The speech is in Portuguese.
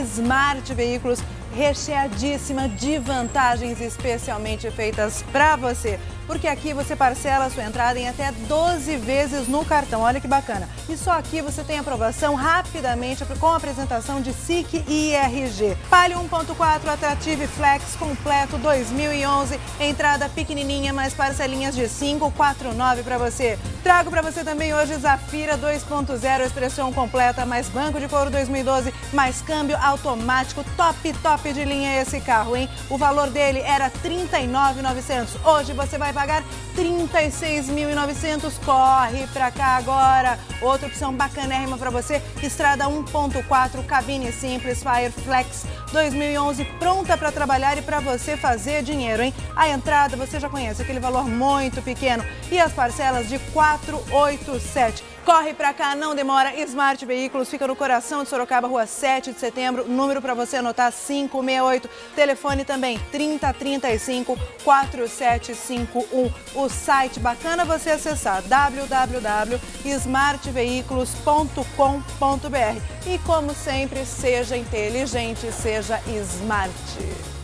Smart Veículos recheadíssima de vantagens especialmente feitas para você. Porque aqui você parcela a sua entrada em até 12 vezes no cartão. Olha que bacana. E só aqui você tem aprovação rapidamente com a apresentação de SIC e IRG. Palio 1.4 Attractive Flex completo 2011. Entrada pequenininha, mais parcelinhas de 549 para você. Trago para você também hoje Zafira 2.0 expressão completa, mais banco de couro 2012, mais câmbio automático, top, top de linha esse carro, hein? O valor dele era R$ 39.900. Hoje você vai pagar 36.900. Corre pra cá agora. Outra opção bacanérrima para você, Estrada 1.4, cabine simples, Fire Flex 2011, pronta para trabalhar e para você fazer dinheiro, hein? A entrada você já conhece, aquele valor muito pequeno e as parcelas de 487. Corre pra cá, não demora. Smart Veículos fica no coração de Sorocaba, rua 7 de setembro. Número para você anotar 568. Telefone também 3035 4751. O site bacana você acessar www.smartveículos.com.br. E como sempre, seja inteligente, seja smart.